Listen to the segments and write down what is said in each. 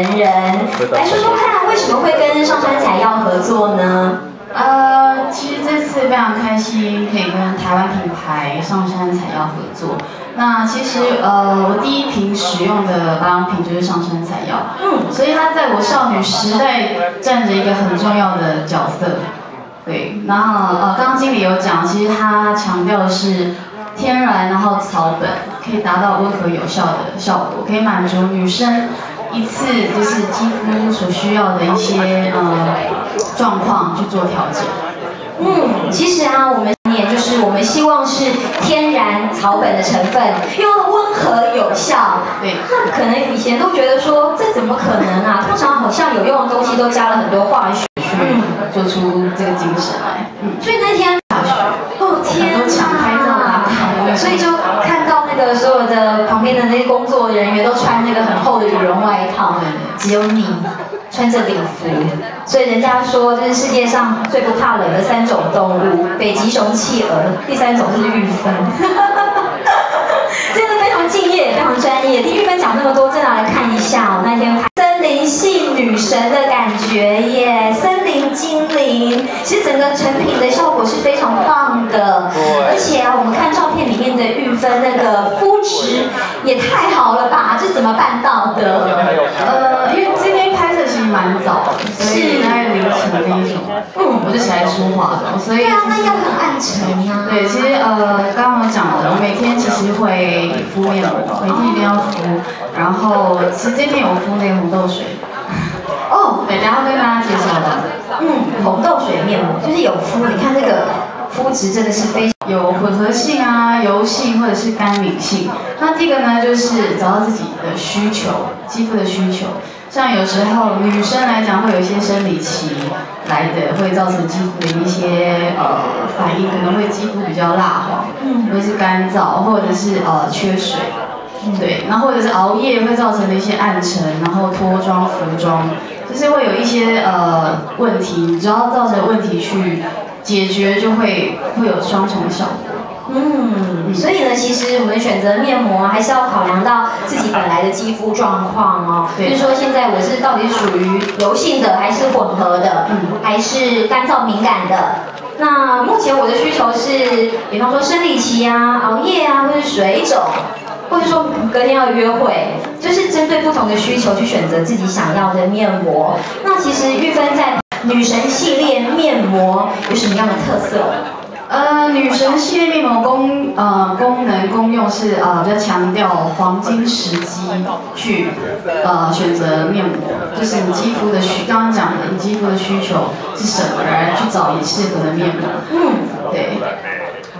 人来说说看，为什么会跟上山采药合作呢？呃，其实这次非常开心，可以跟台湾品牌上山采药合作。那其实呃，我第一瓶使用的保养品就是上山采药，嗯，所以它在我少女时代占着一个很重要的角色。对，然后呃，刚刚经理有讲，其实它强调的是天然，然后草本，可以达到温和有效的效果，可以满足女生。一次就是肌肤所需要的一些呃状况去做调整。嗯，其实啊，我们也就是我们希望是天然草本的成分，又温和有效。对。那可能以前都觉得说这怎么可能啊？通常好像有用的东西都加了很多化学去做出这个精神来。嗯。所以那天，哦天啊！所以就看到那个所有的旁边的那些工作人员都只有你穿着礼服。所以人家说，这是世界上最不怕冷的三种动物：北极熊、企鹅，第三种是玉芬。真的非常敬业，非常专业。听玉芬讲那么多，真的来看一下哦。那天森林系女神的感觉耶，森林精灵。其实整个成品的效果是非常棒的，而且啊，我们看照片里面的玉芬那个肤质也太好了吧？这怎么办到的？呃，早的，所以大概凌晨那一种，嗯，我就起来梳化的，所以对啊，那要很暗沉啊。对，其实呃，刚刚我讲的，我每天其实会敷面膜，每天一定要敷，然后其实今天有敷那个红豆水。哦，对，然后跟大家介绍的，嗯，红豆水面膜就是有敷，你看这个肤质真的是非常有混合性啊，油性或者是干敏性。那第一个呢，就是找到自己的需求，肌肤的需求。像有时候女生来讲，会有一些生理期来的，会造成肌肤的一些呃反应，可能会肌肤比较蜡黄，嗯，或是干燥，或者是呃缺水。对，然后或者是熬夜会造成的一些暗沉，然后脱妆、服装，就是会有一些呃问题，你只要造成问题去解决，就会会有双重效果。嗯，所以呢，其实我们选择面膜还是要考量到自己本来的肌肤状况哦。就是说，现在我是到底属于油性的，还是混合的，嗯，还是干燥敏感的？那目前我的需求是，比方说生理期啊、熬夜啊，或者水肿。或者说隔天要约会，就是针对不同的需求去选择自己想要的面膜。那其实玉芬在女神系列面膜有什么样的特色？呃，女神系列面膜功呃功能功用是呃比较强调黄金时机去呃选择面膜，就是你肌肤的需刚刚讲的你肌肤的需求是什么，然后去找你适合的面膜。嗯，对。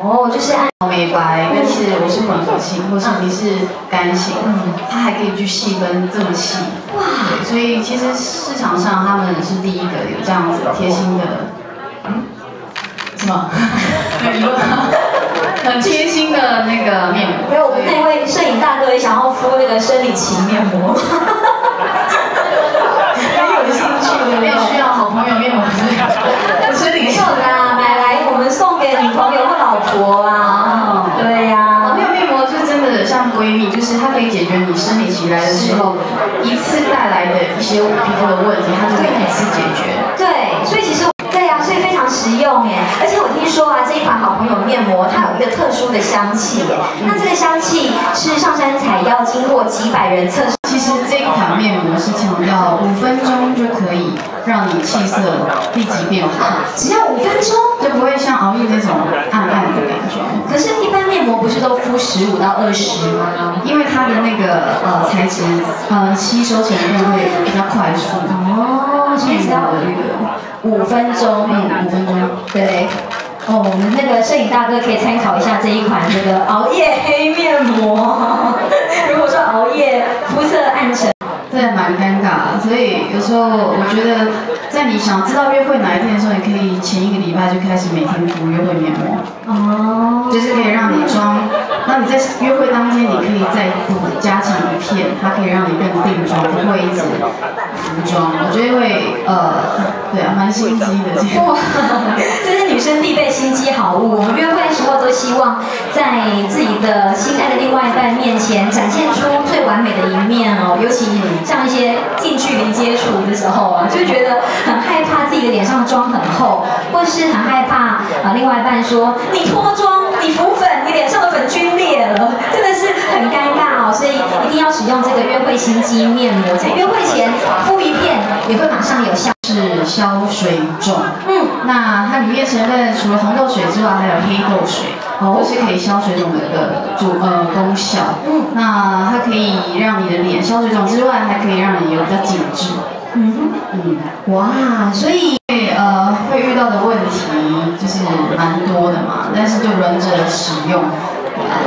哦，就是按美白，但是我是混合型，或是你是干性，嗯，它还可以去细分这么细，哇！所以其实市场上他们是第一个有这样子贴心的，嗯，什么？很贴心的那个面膜。没有，我们那位摄影大哥也想要敷那个生理期面膜，很有兴趣的，没有需要好朋友面膜，生理期啦，买来我们送给女朋友或老婆啊。对呀，朋友面膜就真的像闺蜜，就是它可以解决你生理期来的时候一次带来的一些皮肤的问题，它就可以一次解决。对，所以其实对呀，所以非常实用耶。而且我听说啊，这一款好朋友面膜它有一个特殊的香气耶。那这个香气是上山采药经过几百人测试。其实这一款面膜是强调五分钟就可以让你气色立即变好，只要五分钟就不会像熬夜那种暗暗的感觉。可是，一般面膜不是都敷十五到二十吗？因为它的那个呃材质呃吸收成分会比较快速。哦，所以只要那个五分钟，嗯，五分钟，对。哦，我们那个摄影大哥可以参考一下这一款这个熬夜黑面膜。如果说熬夜肤色暗沉，这蛮尴尬。所以有时候我觉得，在你想知道约会哪一天的时候，你可以前一个礼拜就开始每天敷约会面膜。哦。就是可以让你妆，然那你在约会当天，你可以再补加强一片，它可以让你更定妆，不会一直服装。我觉得会呃，对啊，蛮心机的。哇，这是女生必备心机好物。我们约会的时候都希望在自己的心爱的另外一半面前展现出最完美的一面哦。尤其像一些近距离接触的时候啊，就觉得很害怕自己的脸上的妆很厚，或是很害怕啊另外一半说你脱妆、粉皲裂了，真的是很尴尬哦。所以一定要使用这个约会心机面膜，在约会前敷一片，也会马上有效。是消水肿，嗯，那它里面成分除了红豆水之外，还有黑豆水，都是可以消水肿的一个主呃功效。嗯，那它可以让你的脸消水肿之外，还可以让你有比较紧致。嗯嗯，哇，所以呃会遇到的问题就是蛮多的嘛，但是就轮着使用。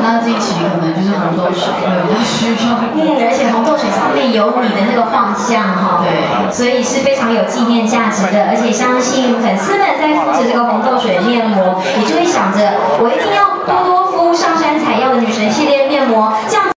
那近期可能就是红豆水会比较需要，嗯，而且红豆水上面有你的那个画像哈，对，所以是非常有纪念价值的，而且相信粉丝们在敷着这个红豆水面膜，你就会想着我一定要多多敷上山采药的女神系列面膜，这样。